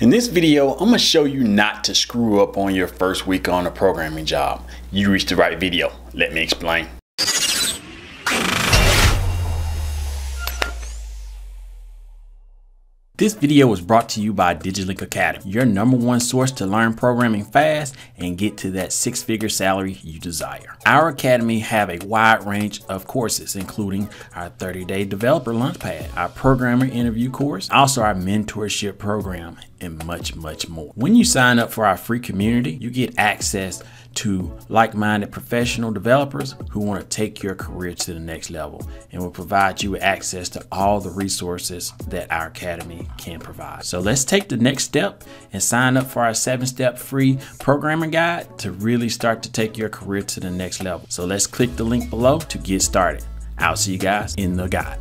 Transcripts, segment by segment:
In this video, I'm gonna show you not to screw up on your first week on a programming job. You reached the right video. Let me explain. This video was brought to you by DigiLink Academy, your number one source to learn programming fast and get to that six-figure salary you desire. Our academy have a wide range of courses, including our 30-day developer launchpad, our programmer interview course, also our mentorship program, and much, much more. When you sign up for our free community, you get access to like-minded professional developers who want to take your career to the next level and will provide you with access to all the resources that our academy can provide. So let's take the next step and sign up for our seven-step free programming guide to really start to take your career to the next level. So let's click the link below to get started. I'll see you guys in the guide.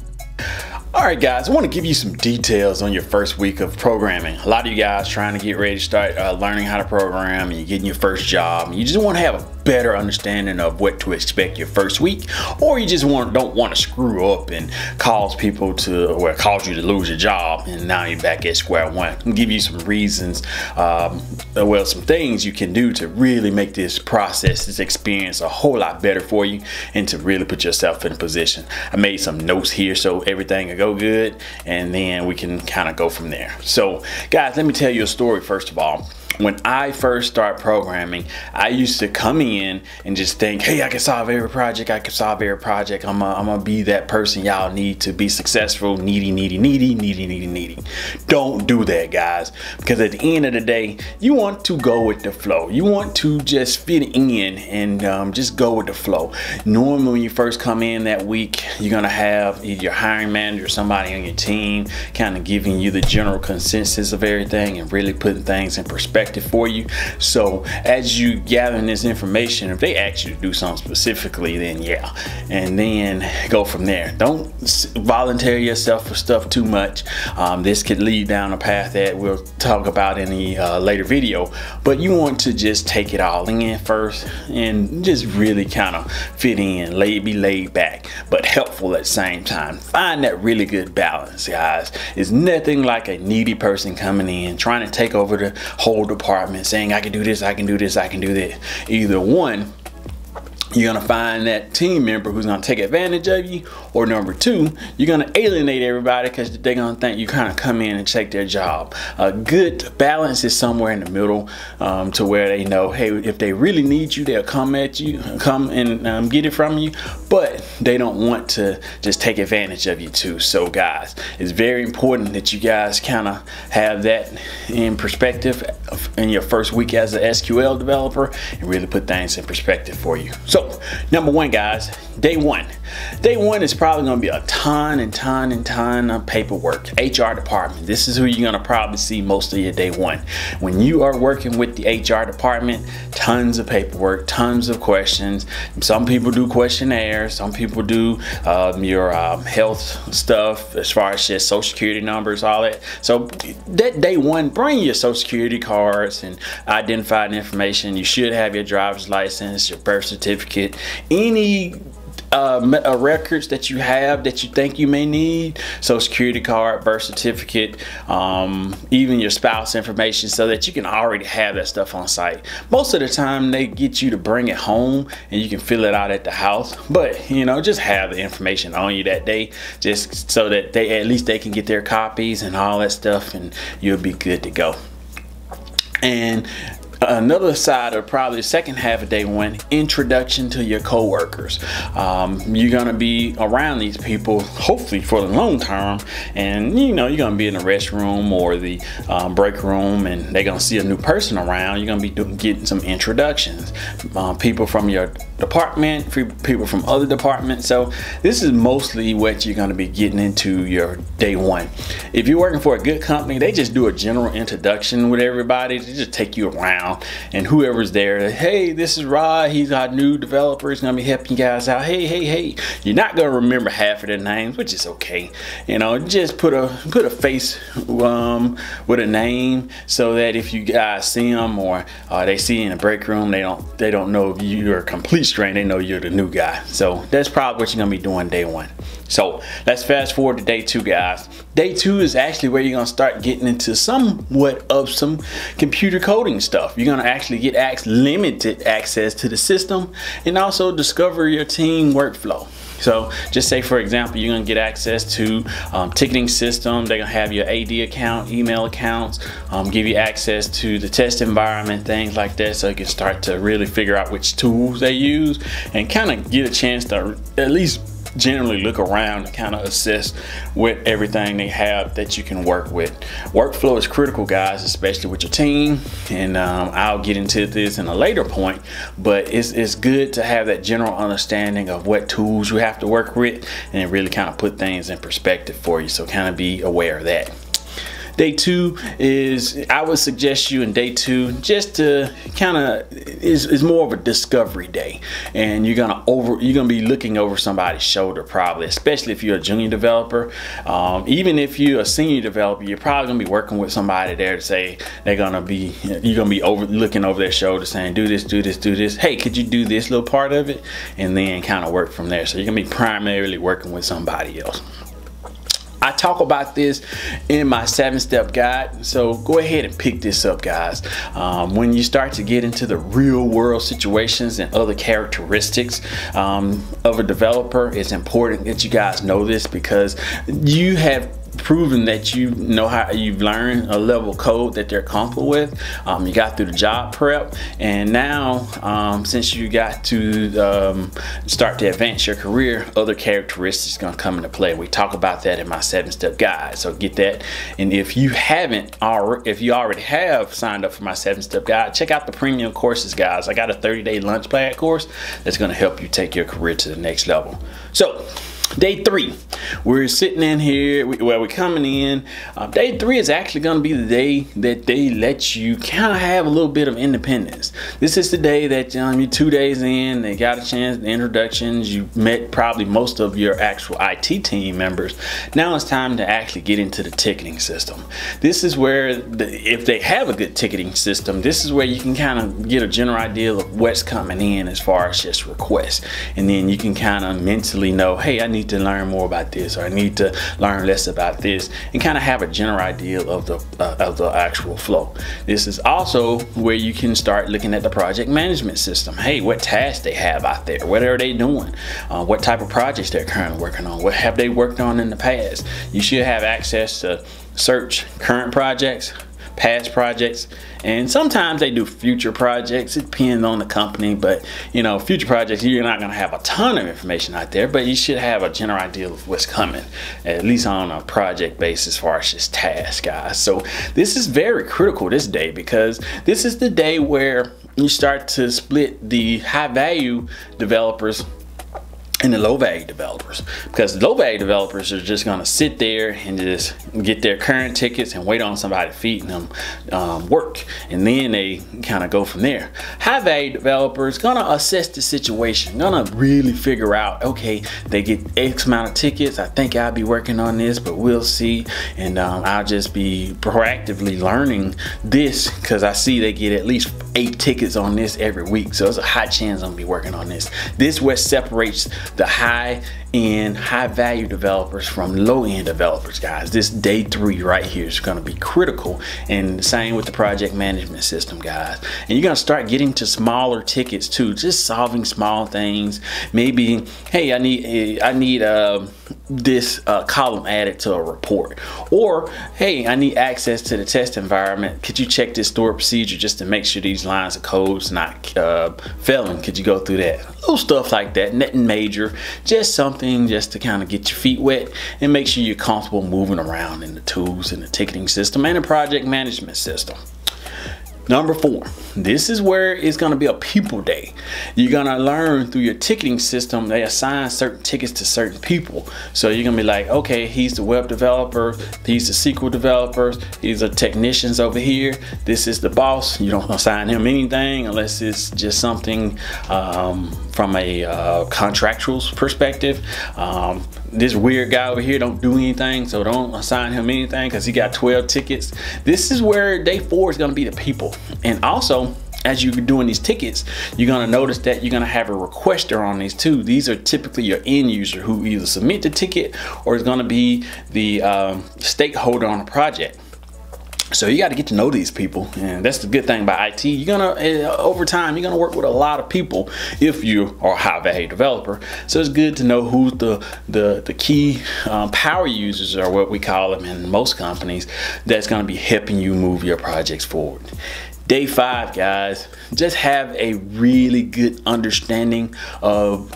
All right, guys, I want to give you some details on your first week of programming. A lot of you guys trying to get ready to start uh, learning how to program and you're getting your first job. And you just want to have a better understanding of what to expect your first week, or you just want don't want to screw up and cause people to, or cause you to lose your job, and now you're back at square one. I'll give you some reasons, um, well, some things you can do to really make this process, this experience, a whole lot better for you, and to really put yourself in a position. I made some notes here so everything will go good, and then we can kind of go from there. So, guys, let me tell you a story first of all when I first start programming, I used to come in and just think, hey, I can solve every project. I can solve every project. I'm gonna be that person y'all need to be successful. Needy, needy, needy, needy, needy, needy. Don't do that, guys. Because at the end of the day, you want to go with the flow. You want to just fit in and um, just go with the flow. Normally, when you first come in that week, you're gonna have your hiring manager, or somebody on your team, kind of giving you the general consensus of everything and really putting things in perspective effective for you. So as you gather this information, if they ask you to do something specifically, then yeah, and then go from there. Don't volunteer yourself for stuff too much. Um, this could lead down a path that we'll talk about in the uh, later video, but you want to just take it all in first and just really kind of fit in, lay, be laid back, but helpful at the same time. Find that really good balance, guys. It's nothing like a needy person coming in, trying to take over the whole department saying I can do this, I can do this, I can do that. Either one, you're gonna find that team member who's gonna take advantage of you, or number two, you're gonna alienate everybody because they're gonna think you kind of come in and take their job. A good balance is somewhere in the middle um, to where they know, hey, if they really need you, they'll come at you, come and um, get it from you, but they don't want to just take advantage of you too. So, guys, it's very important that you guys kind of have that in perspective in your first week as an SQL developer and really put things in perspective for you. So, so, number one, guys, day one. Day one is probably gonna be a ton and ton and ton of paperwork. HR department. This is who you're gonna probably see most of your day one. When you are working with the HR department, tons of paperwork, tons of questions. Some people do questionnaires, some people do um, your um, health stuff as far as just social security numbers, all that. So that day one, bring your social security cards and identifying information. You should have your driver's license, your birth certificate, any uh, uh, records that you have that you think you may need, social security card, birth certificate, um, even your spouse information so that you can already have that stuff on site. Most of the time they get you to bring it home and you can fill it out at the house, but you know, just have the information on you that day just so that they at least they can get their copies and all that stuff and you'll be good to go. And another side of probably the second half of day one introduction to your coworkers. Um, you're gonna be around these people hopefully for the long term and you know you're gonna be in the restroom or the um, break room and they're gonna see a new person around. You're gonna be doing, getting some introductions um, people from your department people from other departments. So this is mostly what you're gonna be getting into your day one. If you're working for a good company they just do a general introduction with everybody. They just take you around now. And whoever's there hey this is Rod he's our new developer. He's gonna be helping you guys out. Hey hey hey. You're not gonna remember half of their names which is okay. You know just put a put a face um, with a name so that if you guys see them or uh, they see you in a break room they don't they don't know you're a complete stranger. They know you're the new guy. So that's probably what you're gonna be doing day one So let's fast forward to day two, guys. Day two is actually where you're gonna start getting into somewhat of some computer coding stuff. You're gonna actually get limited access to the system and also discover your team workflow. So just say for example, you're gonna get access to um, ticketing system. They're gonna have your AD account, email accounts, um, give you access to the test environment, things like that. So you can start to really figure out which tools they use and kind of get a chance to at least generally look around and kind of assess with everything they have that you can work with. Workflow is critical, guys, especially with your team. And um, I'll get into this in a later point, but it's, it's good to have that general understanding of what tools you have to work with and really kind of put things in perspective for you. So kind of be aware of that. Day two is, I would suggest you in day two, just to kind of, is, is more of a discovery day. And you're gonna over, you're gonna be looking over somebody's shoulder probably, especially if you're a junior developer. Um, even if you're a senior developer, you're probably gonna be working with somebody there to say, they're gonna be, you're gonna be over looking over their shoulder saying, do this, do this, do this. Hey, could you do this little part of it? And then kind of work from there. So you're gonna be primarily working with somebody else. I talk about this in my seven step guide. So go ahead and pick this up, guys. Um, when you start to get into the real world situations and other characteristics um, of a developer, it's important that you guys know this because you have proven that you know how you've learned a level code that they're comfortable with. Um, you got through the job prep, and now um, since you got to um, start to advance your career, other characteristics gonna come into play. We talk about that in my seven-step guide, so get that. And if you haven't already, if you already have signed up for my seven-step guide, check out the premium courses, guys. I got a 30-day Launchpad course that's gonna help you take your career to the next level. So Day three, we're sitting in here, we, well, we're coming in. Uh, day three is actually going to be the day that they let you kind of have a little bit of independence. This is the day that um, you're two days in, they got a chance, the introductions, you met probably most of your actual IT team members. Now it's time to actually get into the ticketing system. This is where, the, if they have a good ticketing system, this is where you can kind of get a general idea of what's coming in as far as just requests. And then you can kind of mentally know, hey, I need need to learn more about this or I need to learn less about this and kind of have a general idea of the uh, of the actual flow. This is also where you can start looking at the project management system. Hey, what tasks they have out there? What are they doing? Uh, what type of projects they're currently working on? What have they worked on in the past? You should have access to search current projects, past projects and sometimes they do future projects. It depends on the company but you know future projects you're not going to have a ton of information out there but you should have a general idea of what's coming at least on a project basis as far as just tasks guys. So this is very critical this day because this is the day where you start to split the high value developers and the low value developers. Because low value developers are just going to sit there and just get their current tickets and wait on somebody feeding them um, work. And then they kind of go from there. High value developers going to assess the situation going to really figure out okay they get x amount of tickets i think i'll be working on this but we'll see. And um, i'll just be proactively learning this because i see they get at least eight tickets on this every week. So there's a high chance i'm gonna be working on this. This what separates the high end, high value developers from low end developers, guys. This day three right here is going to be critical. And same with the project management system, guys. And you're going to start getting to smaller tickets too, just solving small things. Maybe, hey, I need, I need uh, this uh, column added to a report. Or, hey, I need access to the test environment. Could you check this stored procedure just to make sure these lines of code's not uh, failing? Could you go through that? Little stuff like that, nothing major, just something just to kind of get your feet wet and make sure you're comfortable moving around in the tools and the ticketing system and the project management system. Number four, this is where it's gonna be a people day. You're gonna learn through your ticketing system, they assign certain tickets to certain people. So you're gonna be like, okay, he's the web developer, he's the SQL developer, these are technicians over here, this is the boss. You don't assign him anything unless it's just something um, from a uh, contractual perspective. Um, this weird guy over here don't do anything, so don't assign him anything because he got 12 tickets. This is where day four is gonna be the people. And also, as you're doing these tickets, you're gonna notice that you're gonna have a requester on these too. These are typically your end user who either submit the ticket or is gonna be the um, stakeholder on a project. So you got to get to know these people, and that's the good thing about IT. You're gonna uh, over time you're gonna work with a lot of people if you are a high value developer. So it's good to know who the the the key um, power users are, what we call them in most companies. That's gonna be helping you move your projects forward. Day five, guys, just have a really good understanding of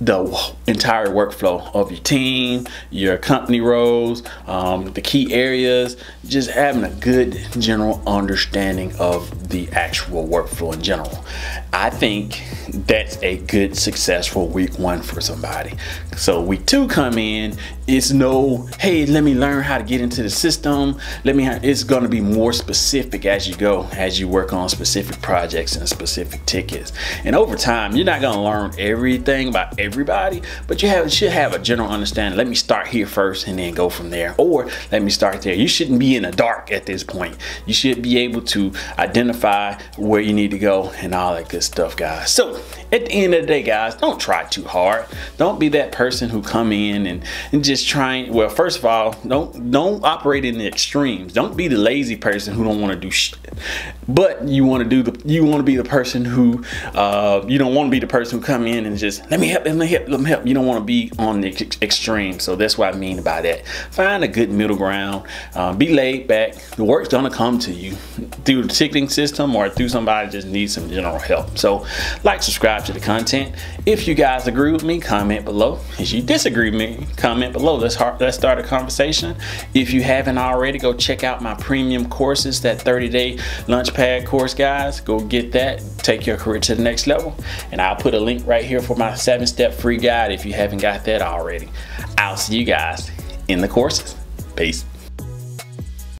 the entire workflow of your team, your company roles, um, the key areas, just having a good general understanding of the actual workflow in general. I think that's a good successful week one for somebody. So week two come in, it's no, hey, let me learn how to get into the system. Let me, it's gonna be more specific as you go, as you work on specific projects and specific tickets. And over time, you're not gonna learn everything about everybody, but you have should have a general understanding. Let me start here first and then go from there. Or let me start there. You shouldn't be in the dark at this point. You should be able to identify where you need to go and all that good stuff, guys. So at the end of the day, guys, don't try too hard. Don't be that person who come in and, and just trying, well, first of all, don't don't operate in the extremes. Don't be the lazy person who don't want to do shit. But you want to do the you want to be the person who uh, you don't want to be the person who come in and just let me help, let me help, let me help. You don't want to be on the ex extreme. So that's what I mean by that. Find a good middle ground. Uh, be laid back. The work's gonna come to you through the ticketing system or through somebody just needs some general help. So like, subscribe to the content. If you guys agree with me, comment below. If you disagree with me, comment below. Let's let's start a conversation. If you haven't already, go check out my premium courses, that 30-day Launchpad course, guys. Go get that. Take your career to the next level. And I'll put a link right here for my seven-step free guide if you haven't got that already. I'll see you guys in the courses. Peace.